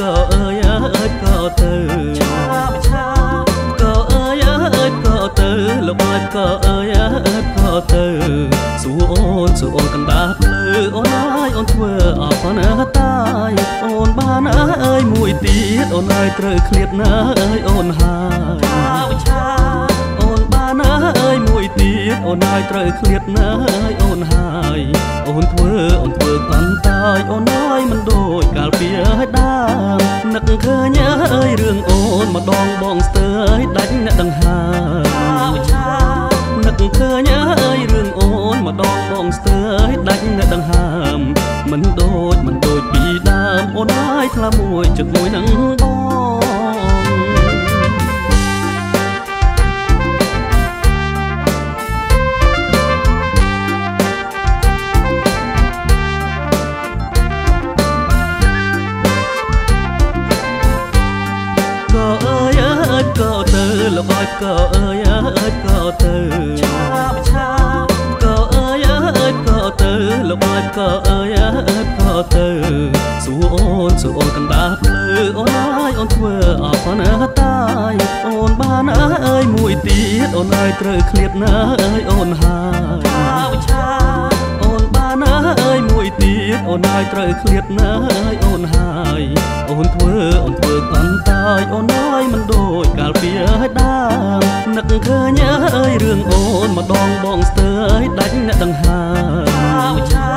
ក៏អើយអើយក៏ទៅឆាបឆាក៏អើយអើយក៏ទៅលោកអើយក៏អើយអើយក៏ទៅសួរអូនសួរអូនកណ្ដាលភ្លឺអូនអើយអូនធ្វើអបណាតាយអូនបានអើយមួយទៀតអូនអើយត្រូវឃ្លាតណាអើយអូនហើយឆាបឆាអូ នបានអើយមួយទៀតអូនអើយត្រូវឃ្លាតណាអើយអូនហើយអូនធ្វើអូនធ្វើកាន់តាយអូនអើយមិនដូចកាលពីអើយដើមនឹកឃើញអើយរឿងអូនម្ដងបងស្ទើយដាច់អ្នកដង្ហើមឆានឹកឃើញអើយរឿងអូនម្ដងបងស្ទើយដាច់អ្នកដង្ហើមមិនដូចមិនដូចពីដើមអូនអើយថ្លាមួយជឹកមួយនឹងបង លោកអើយក៏អើយអើយក៏ទៅឆាបឆាក៏អើយអើយក៏ទៅលោកអើយក៏អើយអើយក៏ទៅសួរអូនសួរអូនកណ្ដាលភ្លឺអូនអើយអូនធ្វើអបណាតាយអូនបានអើយមួយទៀតអូនអើយត្រូវឃ្លាតណាអើយអូនហើយឆាបឆាអូនបានអើយមួយទៀតអូនអើយត្រូវឃ្លាតណាអើយអូនហើយអូនធ្វើអូនធ្វើកាន់តាយអូនអើយមិនដូ ឃើញអើយរឿងអូនម្ដងបងស្ទើយដាច់អ្នកដង្ហើមឆា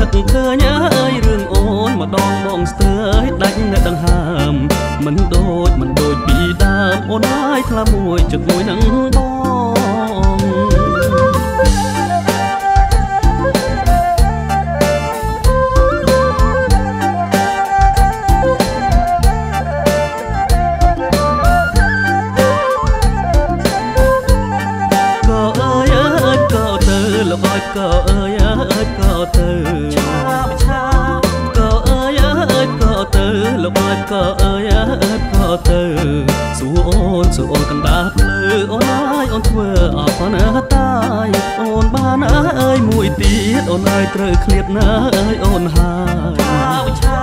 នឹកឃើញអើយរឿងអូនម្ដងបងស្ទើយដាច់អ្នកដង្ហើមមិនដូចមិនដូចពីដើមអូនអើយថ្លាមួយជឹកមួយនឹងបង លោកអើយក៏អើយអើយក៏ទៅឆាបឆាក៏អើយអើយក៏ទៅលោកអើយក៏អើយអើយក៏ទៅសួរអូនសួរអូនកណ្ដាលភ្លឺអូនអើយអូនធ្វើអបណាតាយអូនបានអើយមួយទៀតអូនអើយត្រូវឃ្លាតណាអើយអូនហើយឆាបឆា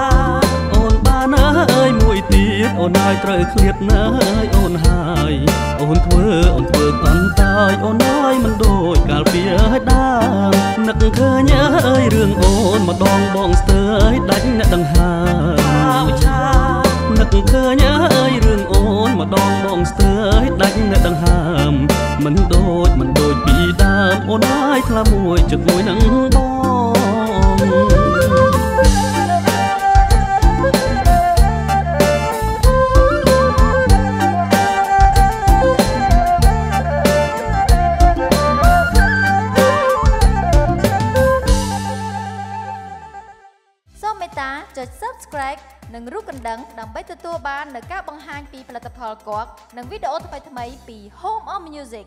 អូនបានអើយមួយទៀតអូនអើយត្រូវឃ្លាតណាអើយអូនហើយអូនធ្វើអូនធ្វើកាន់តា យអូនអើយមិនដូចកាលពីអើយដើមនឹកឃើញអើយរឿងអូនម្ដងបងស្ទើយដាច់អ្នកដង្ហើមឆានឹកឃើញអើយរឿងអូនម្ដងបងស្ទើយដាច់អ្នកដង្ហើមមិនដូចមិនដូចពីដើមអូនអើយថ្លាមួយជឹកមួយនឹងបង ត្តាចុច Subscribe និងរូបកណ្ដឹងដើម្បីទទួលបាននូវការបង្ហាញពីផលិតផលគួកនិងវីដេអូថ្មីៗពី Home of Music